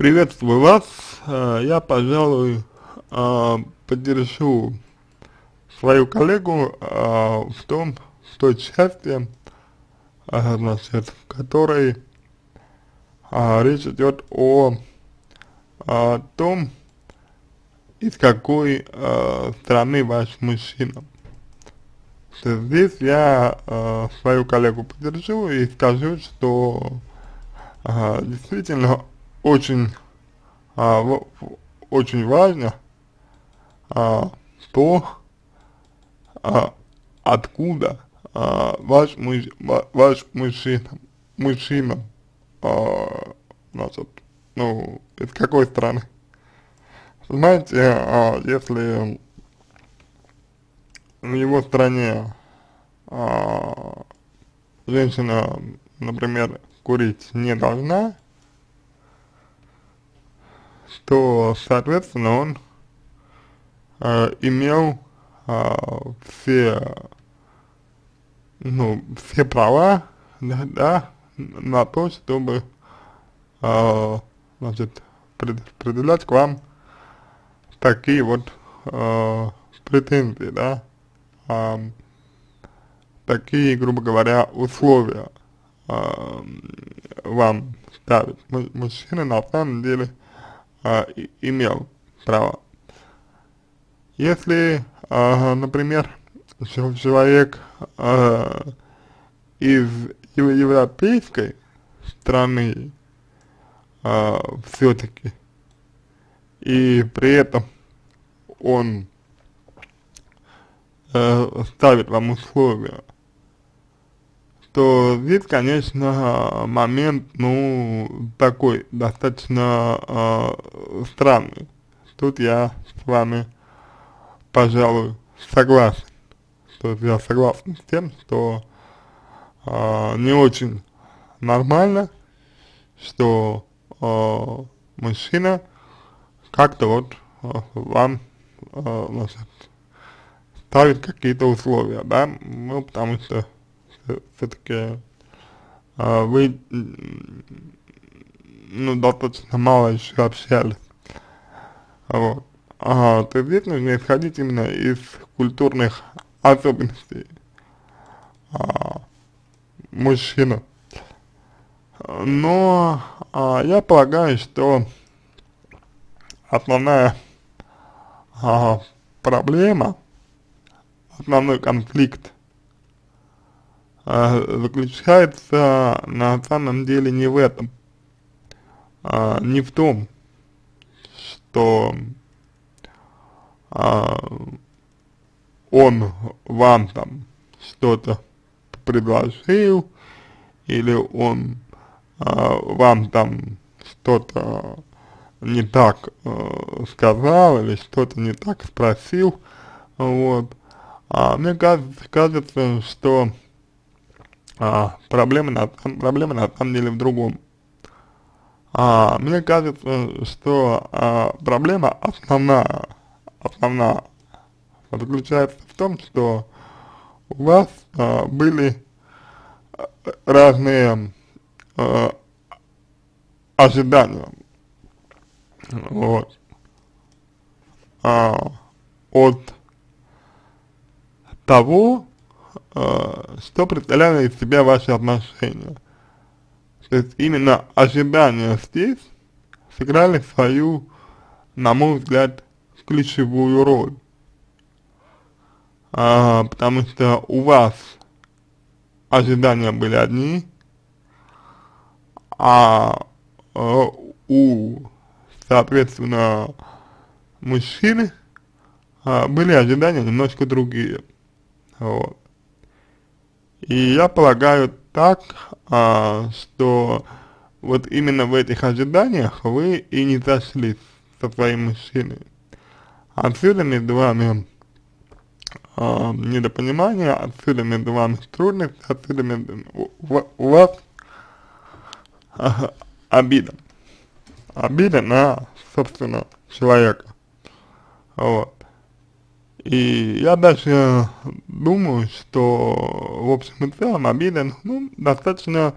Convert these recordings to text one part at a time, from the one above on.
Приветствую вас. Э, я, пожалуй, э, поддержу свою коллегу э, в том, в той части, значит, в которой речь идет о том, из какой страны ваш мужчина. Здесь я свою коллегу поддержу и скажу, что действительно очень, а, очень важно а, то, а, откуда а, ваш, муж, ваш мужчина, мужчина, а, значит, ну, из какой страны. Знаете, а, если в его стране а, женщина, например, курить не должна, то, соответственно, он э, имел э, все, ну, все права, да, да, на то, чтобы, э, значит, пред, предъявлять к вам такие вот э, претензии, да, э, такие, грубо говоря, условия э, вам ставить. Мужчина на самом деле а, имел право. Если, а, например, человек а, из европейской страны а, все-таки, и при этом он э, ставит вам условия, то здесь, конечно, момент, ну, такой, достаточно э, странный. Тут я с вами, пожалуй, согласен. То есть я согласен с тем, что э, не очень нормально, что э, мужчина как-то вот э, вам, э, значит, ставит какие-то условия, да, ну, потому что все-таки а, вы, ну, достаточно мало еще общались, вот. А, то здесь нужно исходить именно из культурных особенностей а, мужчины. Но а, я полагаю, что основная а, проблема, основной конфликт а, заключается на самом деле не в этом, а, не в том, что а, он вам там что-то предложил, или он а, вам там что-то не так э, сказал, или что-то не так спросил, вот. А мне кажется, кажется что а, проблема, на, проблема на самом деле в другом. А, мне кажется, что а, проблема основная, основная заключается в том, что у вас а, были а, разные а, ожидания, вот, а, от того, что представляют из себя ваши отношения. То есть именно ожидания здесь сыграли свою, на мой взгляд, ключевую роль. А, потому что у вас ожидания были одни, а э, у, соответственно, мужчины а, были ожидания немножко другие. Вот. И я полагаю так, а, что вот именно в этих ожиданиях вы и не зашли со своим мужчиной. Отсюда между вами а, недопонимание, отсюда между вами трудность, отсюда между, у, у вас а, обида. Обида на, собственно, человека. Вот. И я даже думаю, что в общем и целом обида, ну, достаточно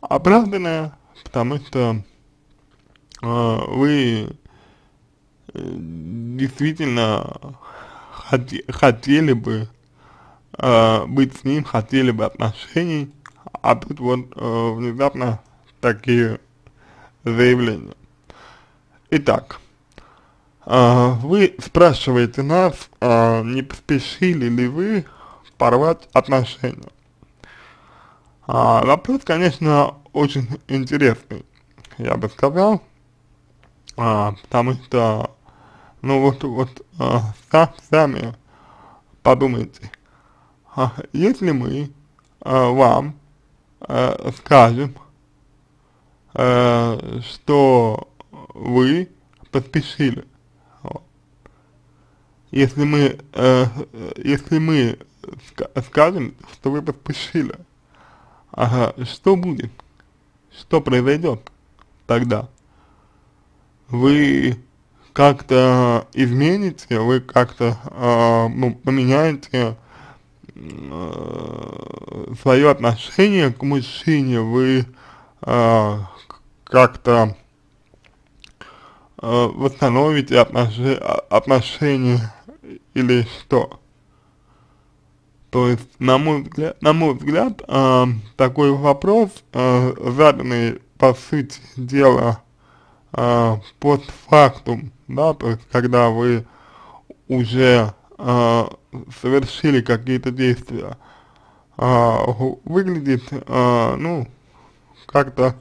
оправданная, потому что вы действительно хоте, хотели бы э, быть с ним, хотели бы отношений, а тут вот э, внезапно такие заявления. Итак, э, вы спрашиваете нас, э, не поспешили ли вы порвать отношения. А, вопрос, конечно, очень интересный, я бы сказал, а, потому что, ну вот, вот а, сам, сами подумайте, а, если мы а, вам а, скажем, а, что вы поспешили, если мы, э, если мы скажем, что вы поспешили, ага, что будет? Что произойдет тогда? вы как-то измените, вы как-то э, ну, поменяете э, свое отношение к мужчине, вы э, как-то э, восстановите отношения, отношения или что. То есть, на мой взгляд, на мой взгляд э, такой вопрос, э, заданный по сути дела э, постфактум, да, то есть когда вы уже э, совершили какие-то действия, э, выглядит, э, ну, как-то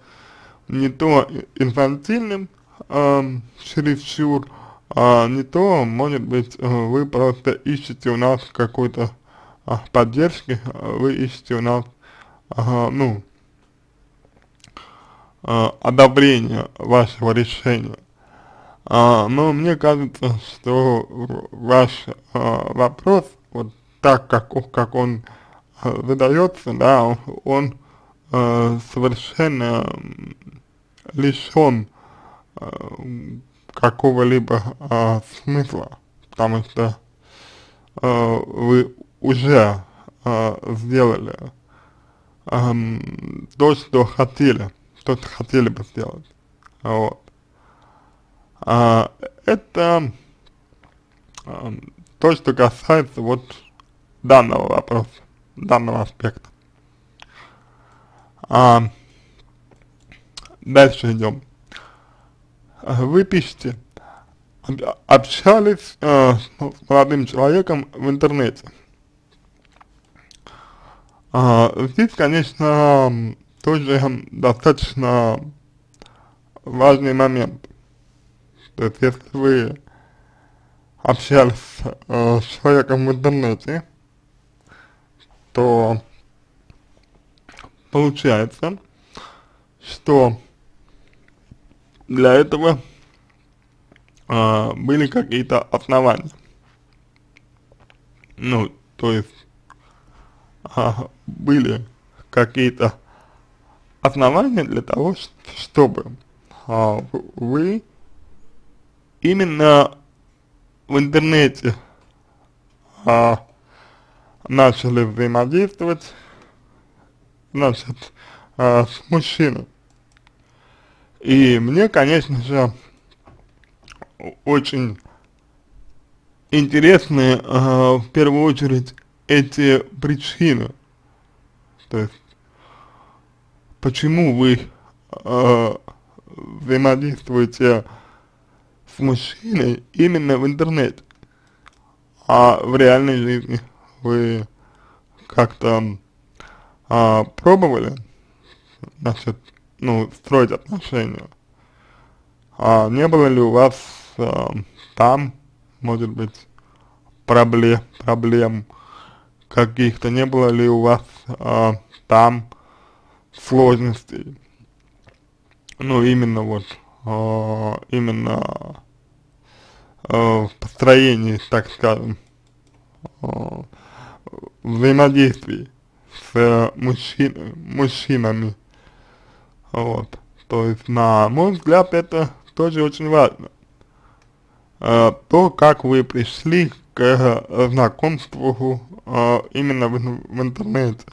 не то инфантильным, э, чересчур, а не то, может быть, вы просто ищете у нас какой-то а, поддержки, вы ищете у нас, а, ну, э, одобрения вашего решения. А, но мне кажется, что ваш а, вопрос, вот так, как, как он а, задается, да, он, он а, совершенно лишен а, какого-либо а, смысла, потому что а, вы уже а, сделали а, то, что хотели что-то хотели бы сделать. Вот. А, это а, то, что касается вот данного вопроса, данного аспекта. А, дальше идем. Вы пишете, общались э, с молодым человеком в интернете. А, здесь, конечно, тоже достаточно важный момент. То есть, если вы общались э, с человеком в интернете, то получается, что для этого э, были какие-то основания. Ну, то есть, э, были какие-то основания для того, чтобы а, вы именно в интернете а, начали взаимодействовать, значит, а, с мужчиной. И мне, конечно же, очень интересны а, в первую очередь эти причины. То есть почему вы э, взаимодействуете с мужчиной именно в интернете, а в реальной жизни вы как-то э, пробовали, значит, ну, строить отношения, а не было ли у вас э, там, может быть, проблем, проблем каких-то, не было ли у вас э, там сложностей. Ну, именно вот, э, именно э, в построении, так скажем, э, взаимодействий с мужчин, мужчинами. Вот. То есть, на мой взгляд, это тоже очень важно. Э, то, как вы пришли к знакомству э, именно в, в интернете.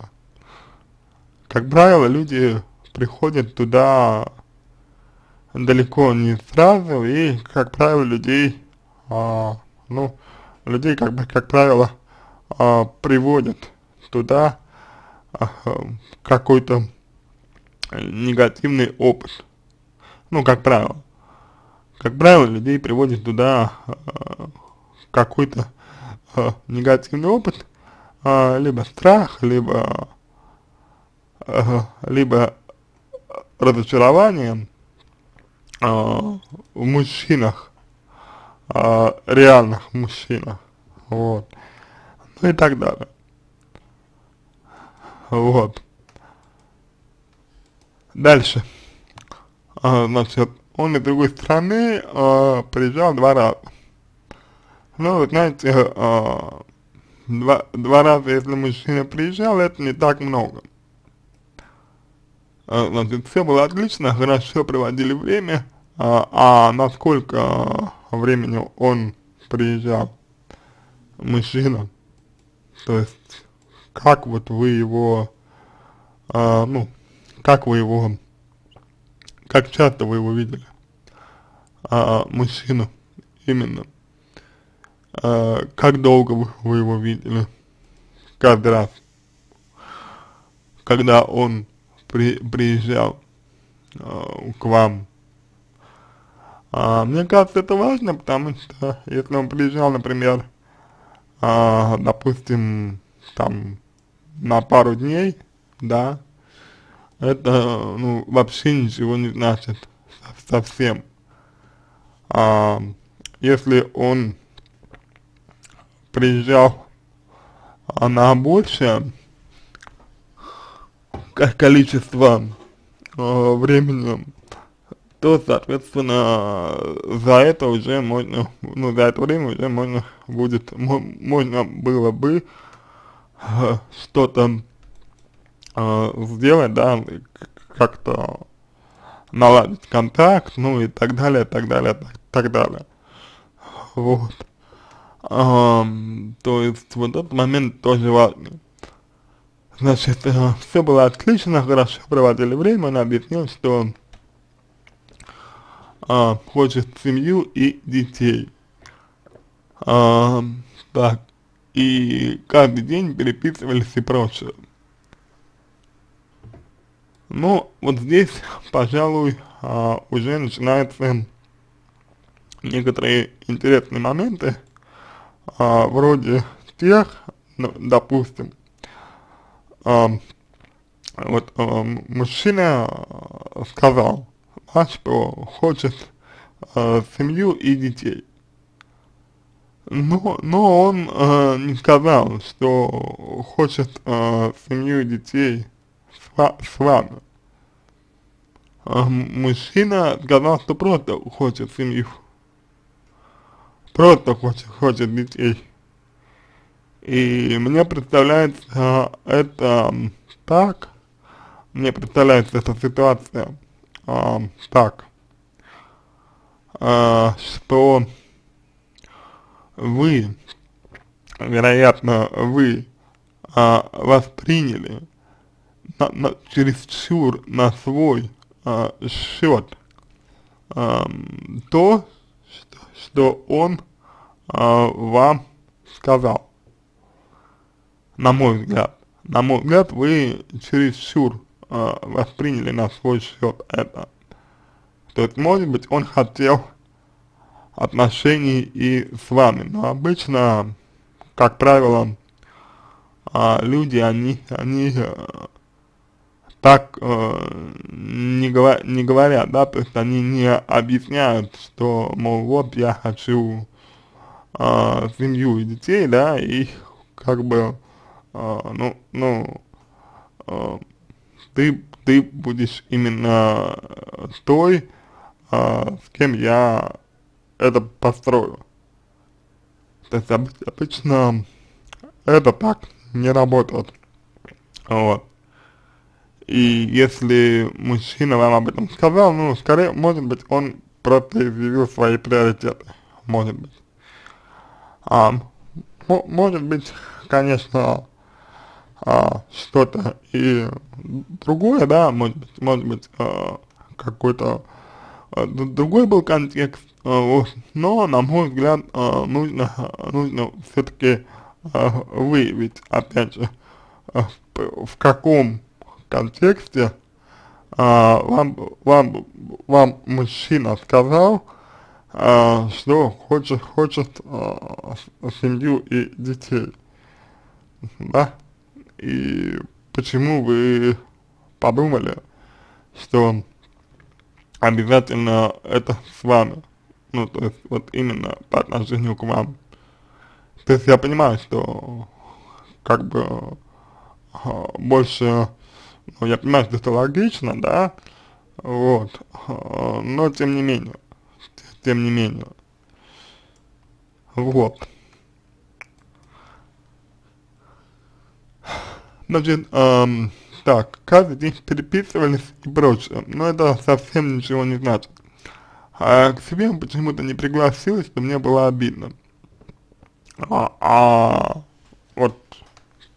Как правило, люди приходят туда далеко не сразу, и, как правило, людей, а, ну, людей, как бы, как правило, а, приводят туда а, какой-то негативный опыт. Ну, как правило. Как правило, людей приводит туда а, какой-то а, негативный опыт, а, либо страх, либо, а, либо разочарование а, в мужчинах, а, реальных мужчинах, вот, ну и так далее, вот. Дальше, а, значит, он из другой страны а, приезжал два раза. Ну, вы знаете, а, два, два раза, если мужчина приезжал, это не так много. А, значит, все было отлично, хорошо проводили время, а, а насколько времени он приезжал, мужчина, то есть, как вот вы его, а, ну, как вы его, как часто вы его видели, а, мужчину, именно, а, как долго вы, его видели, каждый раз, когда он при, приезжал э, к вам. А, мне кажется, это важно, потому что если он приезжал, например, а, допустим, там на пару дней, да, это, ну, вообще ничего не значит совсем. А, если он приезжал а на больше, количество э, времени, то, соответственно, за это уже можно, ну, за это время уже можно будет, можно было бы э, что-то э, сделать, да, как-то наладить контакт, ну и так далее, так далее, так, так далее. Вот. Um, то есть вот этот момент тоже важный. Значит, э, все было отлично, хорошо проводили время, она объяснила, что э, хочет семью и детей. Э, так, и каждый день переписывались и прочее. Ну, вот здесь, пожалуй, э, уже начинаются некоторые интересные моменты, э, вроде тех, ну, допустим, э, вот э, мужчина сказал, да, что хочет э, семью и детей. Но, но он э, не сказал, что хочет э, семью детей с, с вами. Э, мужчина сказал, что просто хочет семью. Просто хочет, хочет детей. И мне представляется это так, мне представляется эта ситуация а, так, а, что вы, вероятно, вы а, восприняли на, на, чересчур на свой а, счет а, то, что, что он а, вам сказал на мой взгляд. На мой взгляд, вы чересчур э, восприняли на свой счет это. То есть, может быть, он хотел отношений и с вами, но обычно, как правило, э, люди, они, они э, так э, не, говор, не говорят, да, то есть они не объясняют, что, мол, вот я хочу э, семью и детей, да, и как бы а, ну, ну, а, ты, ты будешь именно той, а, с кем я это построю. То есть обычно это так не работает. Вот. И если мужчина вам об этом сказал, ну, скорее, может быть, он просто изъявил свои приоритеты. Может быть. А, может быть, конечно, а, что-то и другое, да, может быть, может быть, а, какой-то э, другой был контекст, э, вот, но, на мой взгляд, э, нужно, нужно все-таки э, выявить, опять же, э, в каком контексте э, вам, вам, вам мужчина сказал, э, что хочет, хочет э, семью и детей, да, и почему вы подумали, что обязательно это с вами, ну, то есть, вот именно по отношению к вам. То есть я понимаю, что как бы а, больше, ну, я понимаю, что это логично, да, вот, но тем не менее, тем не менее, вот. Значит, эм, так, каждый день переписывались и прочее, но это совсем ничего не значит. А к себе почему-то не пригласил, что мне было обидно. А, а вот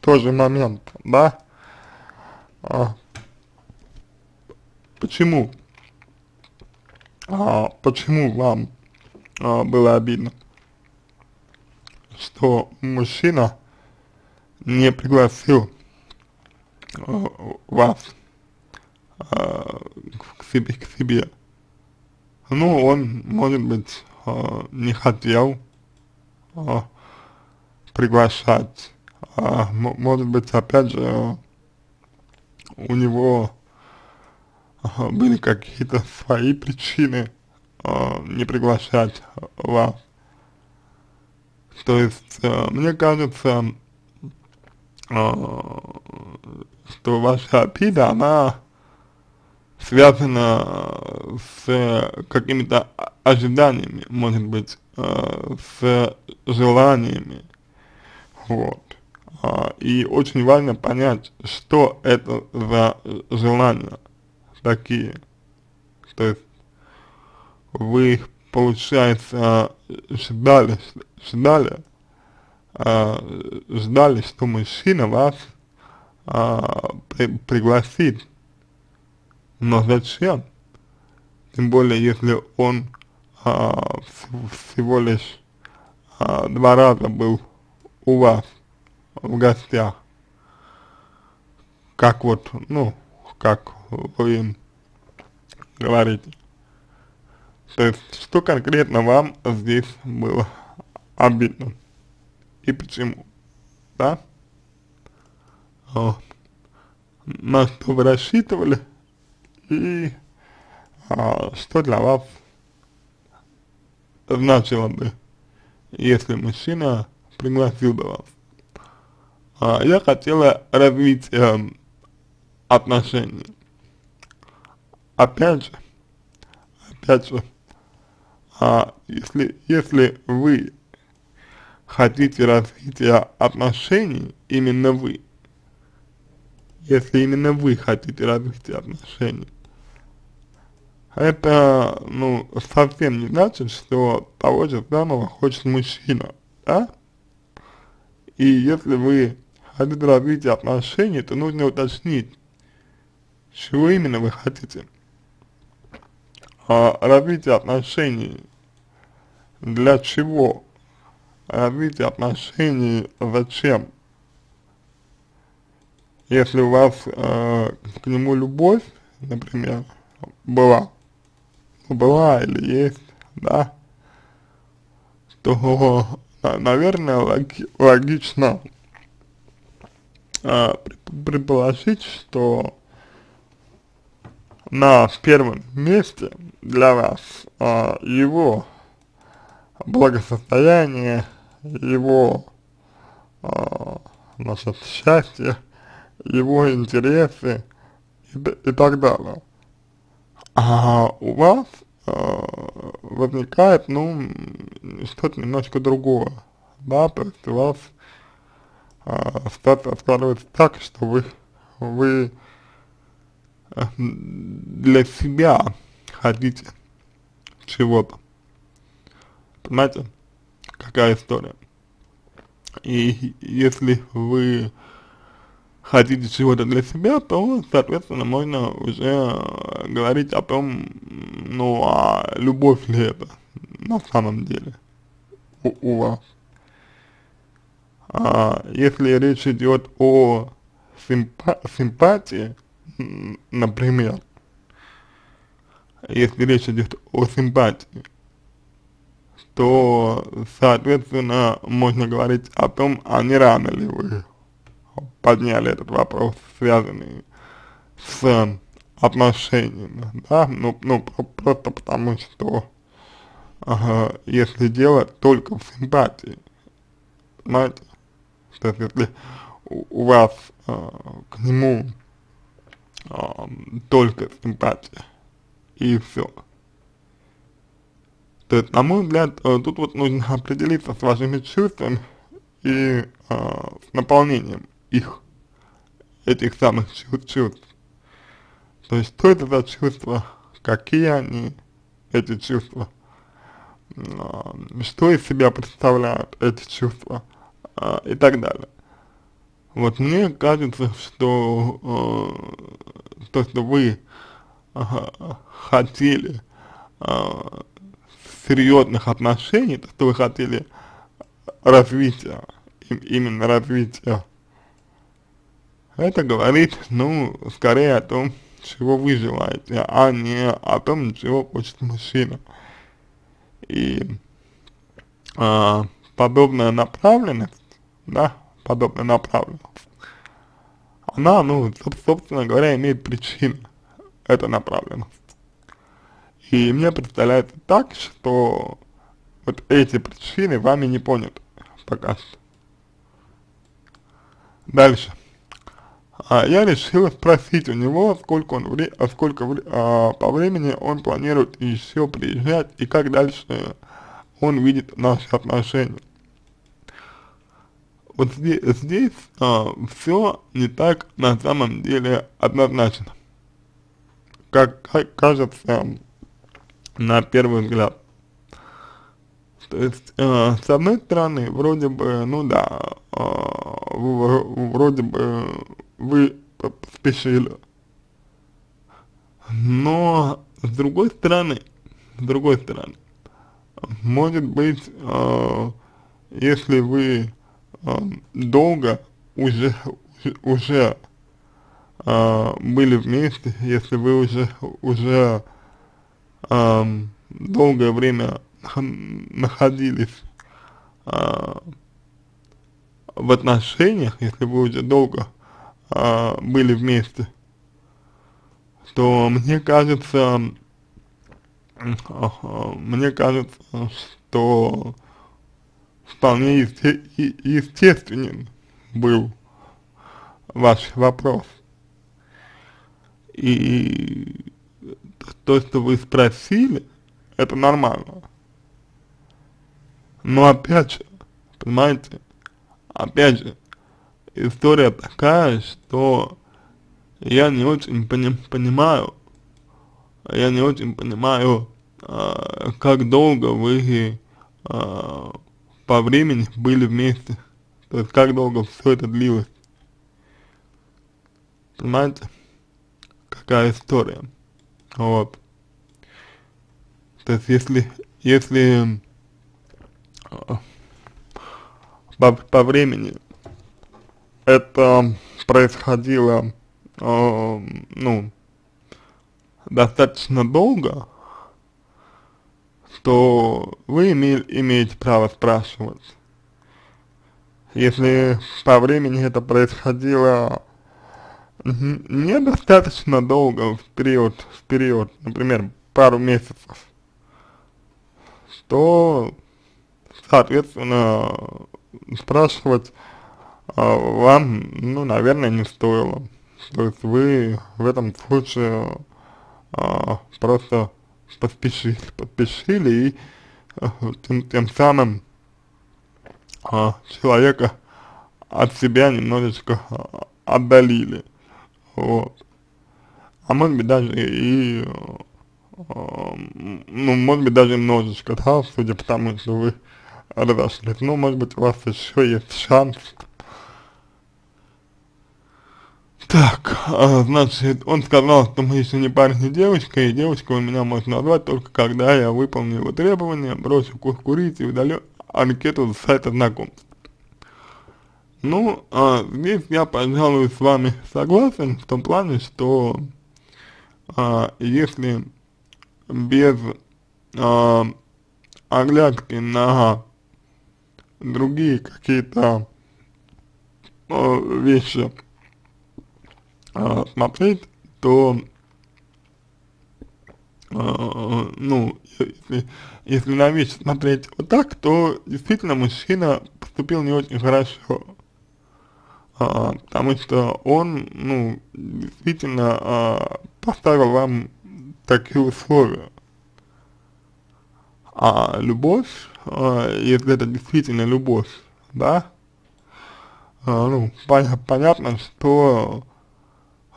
тоже момент, да? А, почему? А, почему вам а, было обидно, что мужчина не пригласил Э, вас э, к себе, к себе. Ну, он, может быть, э, не хотел э, приглашать, э, может быть, опять же, у него были какие-то свои причины э, не приглашать вас. То есть, э, мне кажется, э, что ваша обида, она связана с какими-то ожиданиями, может быть, э, с желаниями, вот. А, и очень важно понять, что это за желания такие. То есть вы, получается, ждали, ждали, э, ждали, что мужчина вас а, при, пригласить. Но зачем? Тем более, если он а, всего лишь а, два раза был у вас в гостях. Как вот, ну, как вы говорите. То есть, что конкретно вам здесь было обидно и почему, да? на что вы рассчитывали и а, что для вас значило бы, если мужчина пригласил бы вас. А, я хотела развить э, отношения. Опять же, опять же, а, если, если вы хотите развития отношений, именно вы, если именно вы хотите развития отношений. Это, ну, совсем не значит, что того же самого хочет мужчина, да? И если вы хотите развития отношений, то нужно уточнить, чего именно вы хотите. А развитие отношений для чего? Развитие отношений зачем? если у вас э, к нему любовь, например, была, была или есть, да, то, наверное, логи логично э, предположить, что на первом месте для вас э, его благосостояние, его э, наше счастье, его интересы и, и так далее. А у вас э, возникает, ну, что-то немножко другое, да, то есть у вас э, ситуация складывается так, что вы, вы э, для себя хотите чего-то. Понимаете, какая история? И если вы хотите чего-то для себя, то, соответственно, можно уже говорить о том, ну, а любовь ли это на самом деле у, у вас. А, если речь идет о симпа симпатии, например, если речь идет о симпатии, то, соответственно, можно говорить о том, а не рано ли вы подняли этот вопрос, связанный с отношениями, да, ну, ну просто потому что, ага, если дело только в симпатии, понимаете, то есть если у, вас а, к нему а, только симпатия и все, то есть, на мой взгляд, э, тут вот нужно определиться с вашими чувствами и а, с наполнением их, этих самых чувств. То есть, что это за чувства, какие они, эти чувства, а, что из себя представляют эти чувства а, и так далее. Вот мне кажется, что э, то, что вы э, хотели э, серьезных отношений, то, что вы хотели развития, именно развития, это говорит, ну, скорее о том, чего вы желаете, а не о том, чего хочет мужчина. И а, подобная направленность, да, подобная направленность, она, ну, собственно говоря, имеет причину, эта направленность. И мне представляется так, что вот эти причины вами не поняты пока что. Дальше. А я решила спросить у него, сколько он вре а сколько вре а, по времени он планирует еще приезжать и как дальше он видит наши отношения. Вот здесь, здесь а, все не так на самом деле однозначно, как, как кажется на первый взгляд. То есть, э, с одной стороны, вроде бы, ну да, э, вроде бы вы спешили, но с другой стороны, с другой стороны, может быть, э, если вы э, долго уже, уже э, были вместе, если вы уже, уже э, долгое время находились э, в отношениях, если вы уже долго э, были вместе, то мне кажется, э, мне кажется, что вполне есте естественен был ваш вопрос. И то, что вы спросили, это нормально. Но опять же, понимаете, опять же, история такая, что я не очень пони понимаю, я не очень понимаю, э, как долго вы э, по времени были вместе, то есть как долго все это длилось. Понимаете, какая история. Вот. То есть если, если э, по, по времени это происходило, э, ну, достаточно долго, то вы име, имеете право спрашивать. Если по времени это происходило недостаточно долго в период, в период, например, пару месяцев, то, соответственно, спрашивать а, вам, ну, наверное, не стоило. То есть вы в этом случае а, просто поспешили, поспешили и а, тем, тем самым а, человека от себя немножечко а, отдалили. Вот. А может быть даже и, э, ну, может быть даже немножечко, да, судя по тому, что вы разошлись. Ну, может быть у вас еще есть шанс Так, а, значит, он сказал, что мы еще не парень и девочка, и девочка у меня можно назвать только когда я выполню его требования, брошу курить и удалю анкету с сайта знакомств. Ну, а, здесь я, пожалуй, с вами согласен в том плане, что а, если без а, оглядки на другие какие-то а, вещи а, смотреть, то а, ну, если, если на вещи смотреть вот так, то действительно мужчина поступил не очень хорошо а, потому что он, ну, действительно поставил вам такие условия. А любовь, если это действительно любовь, да, ну, пон понятно, что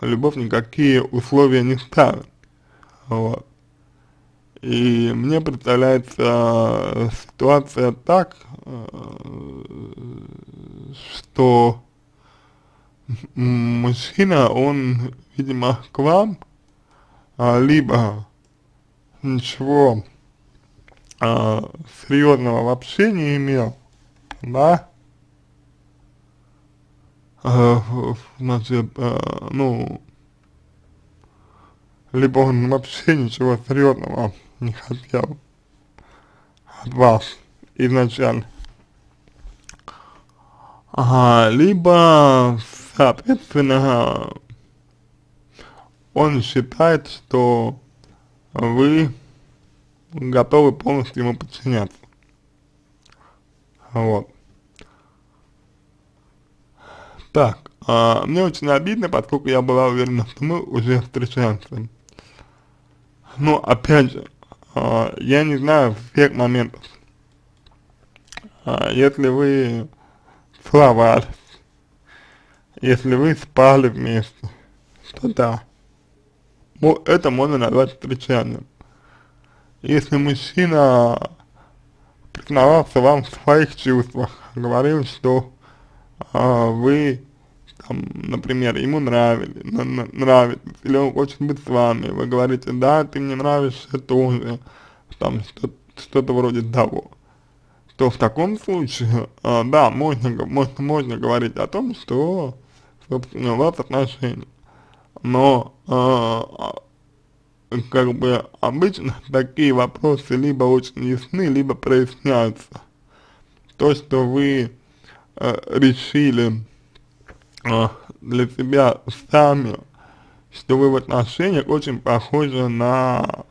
любовь никакие условия не ставит, вот. И мне представляется э, ситуация так, э, что мужчина, он, видимо, к вам, а, либо ничего а, серьезного вообще не имел, да, а, а, ну, либо он вообще ничего серьезного не хотел от вас изначально. Ага, либо Соответственно, он считает, что вы готовы полностью ему подчиняться. Вот. Так, а, мне очень обидно, поскольку я была уверена, что мы уже встречаемся. Но, опять же, а, я не знаю всех моментов. А, если вы целовались, если вы спали вместе, то да, это можно назвать встречанием. Если мужчина признавался вам в своих чувствах, говорил, что а, вы, там, например, ему нравились, нравитесь, или он хочет быть с вами, вы говорите, да, ты мне нравишься тоже, там, что-то что вроде того, то в таком случае, а, да, можно, можно, можно говорить о том, что собственно, у вас отношения. Но, э, как бы, обычно такие вопросы либо очень ясны, либо проясняются. То, что вы э, решили э, для себя сами, что вы в отношениях очень похожи на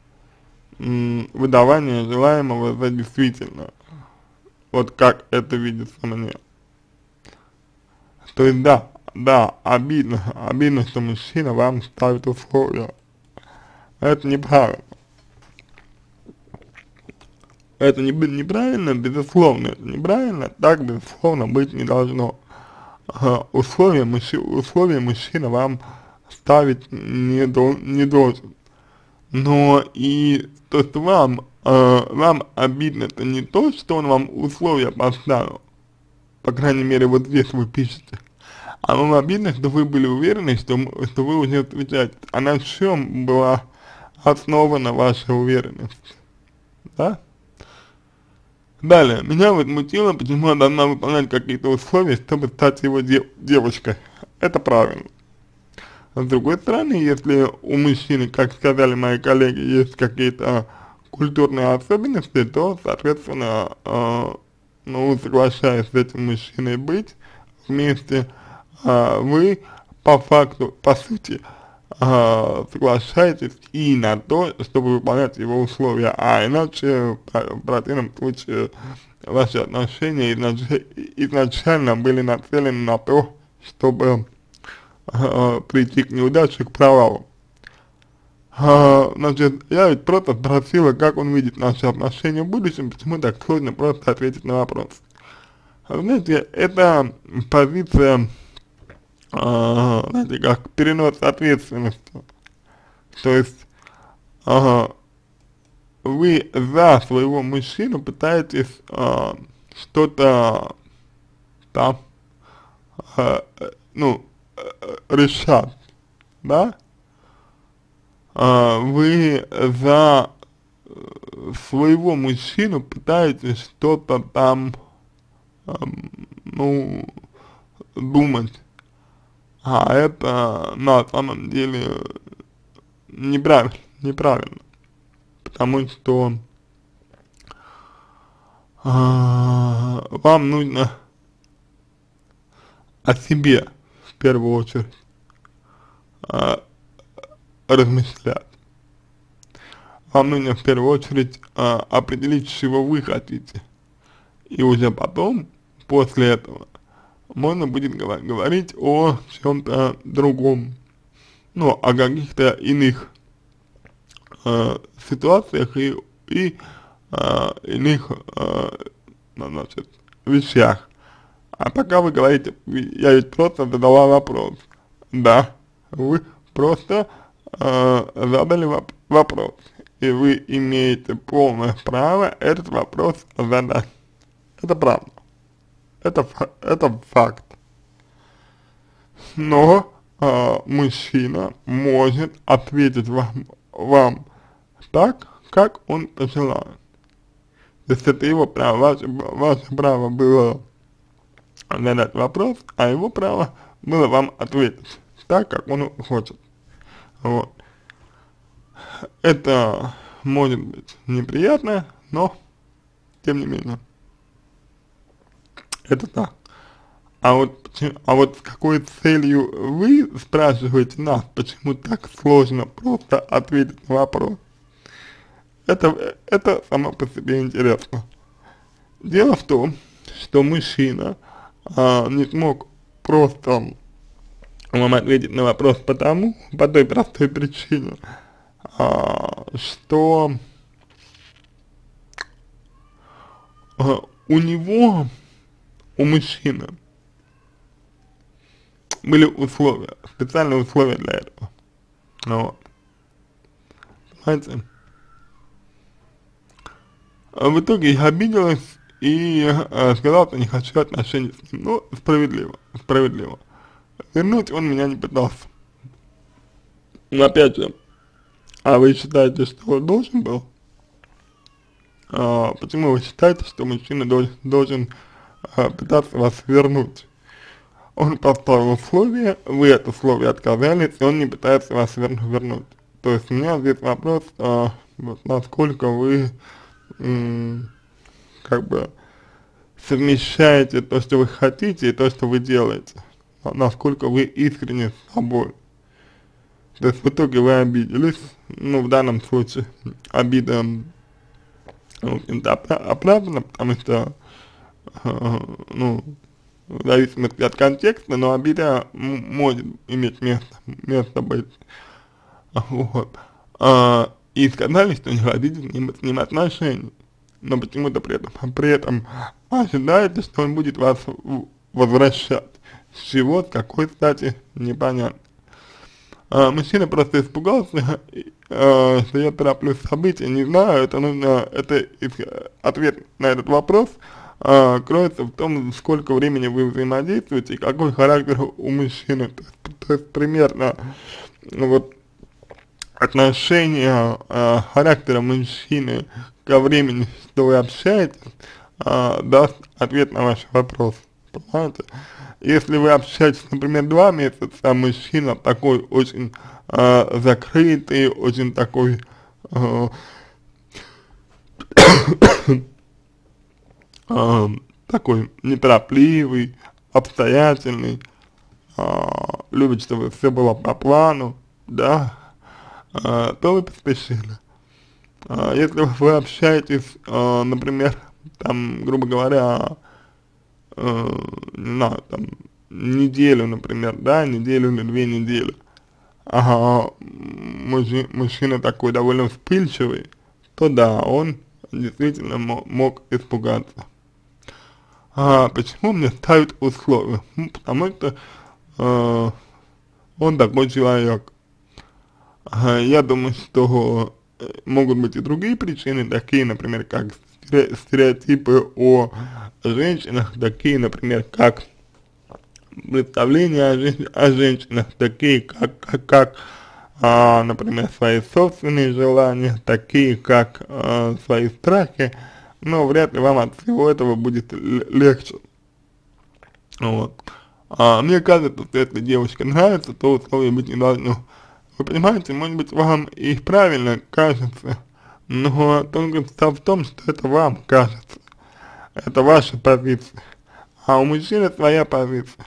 м, выдавание желаемого за действительно. Вот как это видится мне. То есть да, да, обидно, обидно, что мужчина вам ставит условия. Это неправильно. Это не, неправильно, безусловно, это неправильно, так, безусловно, быть не должно. Условия, мужчи, условия мужчина вам ставить не, до, не должен. Но и то, что вам, uh, вам обидно, это не то, что он вам условия поставил. По крайней мере, вот здесь вы пишете а вам обидно, что вы были уверены, что, что вы уже отвечаете. А на чем была основана ваша уверенность? Да? Далее, меня возмутило, почему она должна выполнять какие-то условия, чтобы стать его дев девочкой. Это правильно. С другой стороны, если у мужчины, как сказали мои коллеги, есть какие-то культурные особенности, то, соответственно, э, ну, соглашаясь с этим мужчиной быть вместе, а, вы по факту, по сути, а, соглашаетесь и на то, чтобы выполнять его условия, а иначе в противном случае ваши отношения изначально были нацелены на то, чтобы э, прийти к неудаче, к провалу. А, значит, я ведь просто спросила, как он видит наши отношения в будущем, почему так сложно просто ответить на вопрос. Знаете, это позиция а, знаете, как перенос ответственности. То есть, ага, вы за своего мужчину пытаетесь а, что-то там, а, ну, решат, да, а, вы за своего мужчину пытаетесь что-то там, ну, думать, а это на самом деле неправильно, неправильно, потому что а, вам нужно о себе в первую очередь а, размышлять. Вам нужно в первую очередь а, определить, чего вы хотите. И уже потом, после этого, можно будет говорить о чем-то другом. Ну, о каких-то иных э, ситуациях и, и э, иных э, значит, вещах. А пока вы говорите, я ведь просто задала вопрос. Да, вы просто э, задали воп вопрос, и вы имеете полное право этот вопрос задать. Это правда. Это, это факт. Но э, мужчина может ответить вам, вам так, как он пожелает. Если это его право, ваше, ваше право было задать вопрос, а его право было вам ответить так, как он хочет. Вот. Это может быть неприятно, но тем не менее. Это так. А вот, а вот с какой целью вы спрашиваете нас, почему так сложно просто ответить на вопрос? Это, это само по себе интересно. Дело в том, что мужчина а, не смог просто вам ответить на вопрос потому, по той простой причине, а, что а, у него, у мужчины, были условия, специальные условия для этого. Вот. Понимаете? А в итоге я обиделась и э, сказал, что не хочу отношений с ним. Ну, справедливо, справедливо. Вернуть он меня не пытался. Но опять же, а вы считаете, что он должен был? А, почему вы считаете, что мужчина должен, должен а, пытаться вас вернуть? Он поставил условия, вы это условие отказались, и он не пытается вас вер, вернуть. То есть у меня здесь вопрос, а, вот, насколько вы как бы совмещаете то, что вы хотите, и то, что вы делаете. Насколько вы искренне с собой. То есть в итоге вы обиделись, ну в данном случае обида ну, оправдана, потому что, э, ну, в зависимости от контекста, но обида может иметь место, место быть. Вот. А, и сказали, что не хотите с с ним отношений, но почему-то при этом, при этом ожидаете, что он будет вас возвращать. С чего, с какой стати, непонятно. А, мужчина просто испугался, а, что я тороплюсь события, не знаю, это нужно, это ответ на этот вопрос а, кроется в том, сколько времени вы взаимодействуете и какой характер у мужчины, то есть, то есть примерно вот отношение э, характера мужчины ко времени, что вы общаетесь, э, даст ответ на ваш вопрос, понимаете? Если вы общаетесь, например, два месяца, а мужчина такой очень э, закрытый, очень такой э, э, такой неторопливый, обстоятельный, э, любит, чтобы все было по плану, да, а, то вы поспешили. А, если вы общаетесь, а, например, там, грубо говоря, а, не там, неделю, например, да, неделю или две недели, ага, мужи, мужчина такой довольно вспыльчивый, то да, он действительно мог испугаться. А почему мне ставят условия? Ну, потому что э, он такой человек. Я думаю, что э, могут быть и другие причины, такие, например, как стереотипы о женщинах, такие, например, как представления о, жен о женщинах, такие как, как, как а, например, свои собственные желания, такие как а, свои страхи, но вряд ли вам от всего этого будет легче. Вот. А, мне кажется, что если девушка нравится, то условий быть не должно. Вы понимаете, может быть, вам и правильно кажется, но только в том, что это вам кажется. Это ваша позиция. А у мужчины своя позиция.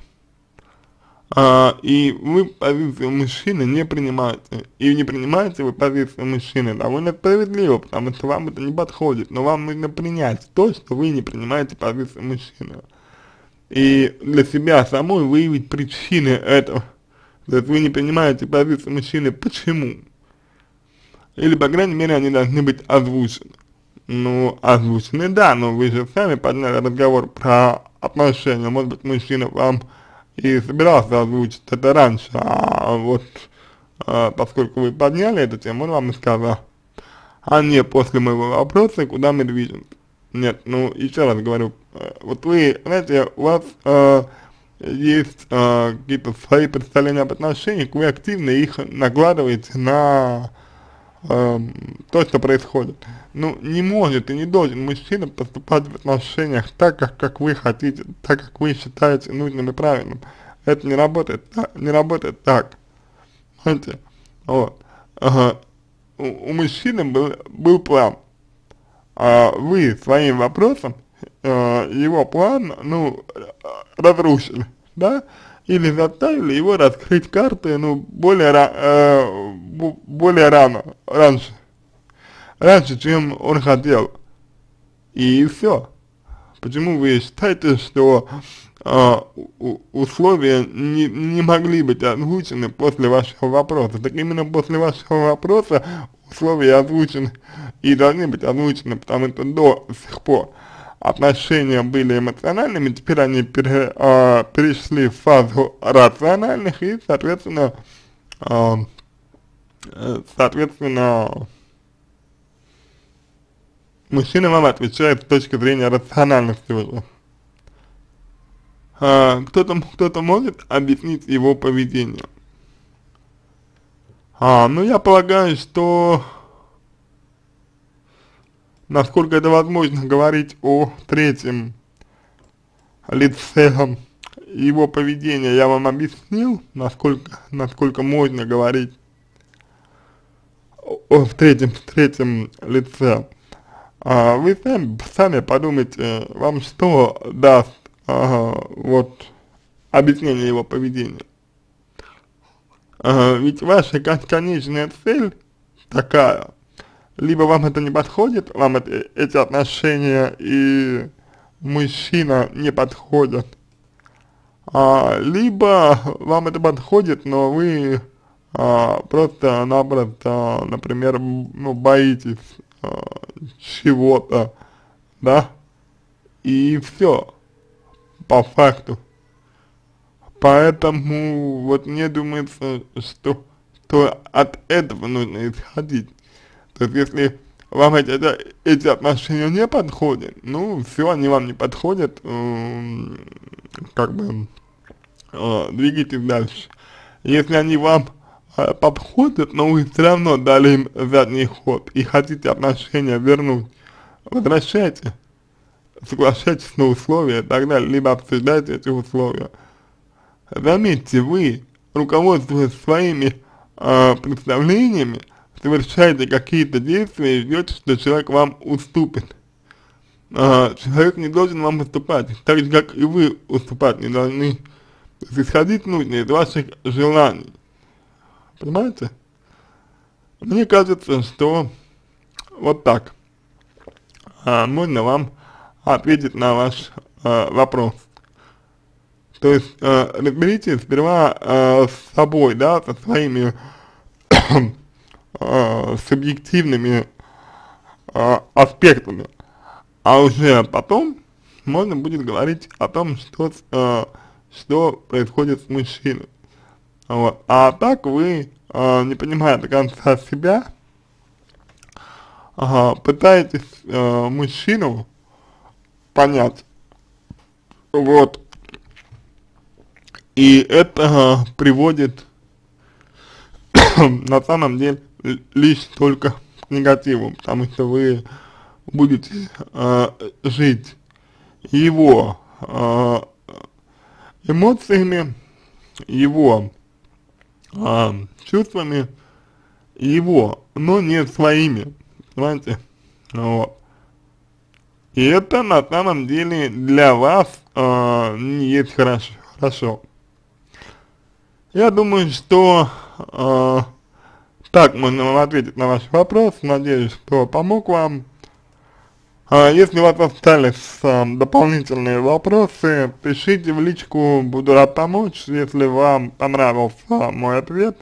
А, и вы позицию мужчины не принимаете. И не принимаете вы позицию мужчины довольно справедливо, потому что вам это не подходит. Но вам нужно принять то, что вы не принимаете позицию мужчины. И для себя самой выявить причины этого. То есть вы не принимаете позицию мужчины, почему? Или, по крайней мере, они должны быть озвучены. Ну, озвучены, да, но вы же сами подняли разговор про отношения. Может быть, мужчина вам и собирался озвучить это раньше, а вот а, поскольку вы подняли эту тему, он вам и сказал. А не после моего вопроса, куда мы движемся. Нет, ну, еще раз говорю, э, вот вы, знаете, у вас э, есть э, какие-то свои представления об отношениях, вы активно их накладываете на э, то, что происходит. Ну, не может и не должен мужчина поступать в отношениях так, как, как вы хотите, так, как вы считаете нужным и правильным. Это не работает, так, не работает так. Понимаете? Вот. Ага. У, у мужчины был, был план. А вы своим вопросом э, его план, ну, разрушили, да? или заставили его раскрыть карты, ну, более, э, более рано, раньше, раньше, чем он хотел. И все. Почему вы считаете, что э, условия не, не могли быть озвучены после вашего вопроса? Так именно после вашего вопроса условия озвучены и должны быть озвучены, потому что до сих пор отношения были эмоциональными, теперь они пере, э, перешли в фазу рациональных и, соответственно, э, соответственно, мужчина вам отвечает с точки зрения рациональности уже. А, кто-то кто-то может объяснить его поведение. А, ну я полагаю, что насколько это возможно говорить о третьем лице его поведения я вам объяснил, насколько, насколько можно говорить о, в третьем, в третьем лице. А вы сами, сами подумайте, вам что даст ага, вот объяснение его поведения. Ага, ведь ваша конечная цель такая, либо вам это не подходит, вам это, эти отношения и мужчина не подходят, а, либо вам это подходит, но вы а, просто-напросто, например, ну, боитесь а, чего-то, да, и все, по факту. Поэтому вот мне думается, что, что от этого нужно исходить. То есть если вам эти, эти отношения не подходят, ну все, они вам не подходят, э, как бы э, двигайтесь дальше. Если они вам э, но вы все равно дали им задний ход и хотите отношения вернуть, возвращайте, соглашайтесь на условия и так далее, либо обсуждайте эти условия. Заметьте, вы, руководствуясь своими э, представлениями, совершаете какие-то действия и ждете, что человек вам уступит. А, человек не должен вам уступать, так же, как и вы уступать не должны. Исходить нужно из ваших желаний. Понимаете? Мне кажется, что вот так а, можно вам ответить на ваш а, вопрос. То есть э, разберитесь сперва э, с собой, да, со своими э, субъективными э, аспектами, а уже потом можно будет говорить о том, что, э, что происходит с мужчиной. Вот. А так вы, э, не понимая до конца себя, э, пытаетесь э, мужчину понять, вот, И это э, приводит на самом деле лишь только к негативу, потому что вы будете э, жить его э, эмоциями, его э, чувствами, его, но не своими, понимаете, вот. И это на самом деле для вас э, не есть хорошо. хорошо. Я думаю, что э, так можно ответить на ваш вопрос. Надеюсь, что помог вам. А если у вас остались а, дополнительные вопросы, пишите в личку, буду рад помочь. Если вам понравился мой ответ,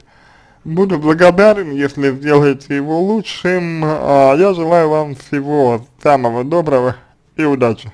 буду благодарен, если сделаете его лучшим. А я желаю вам всего самого доброго и удачи.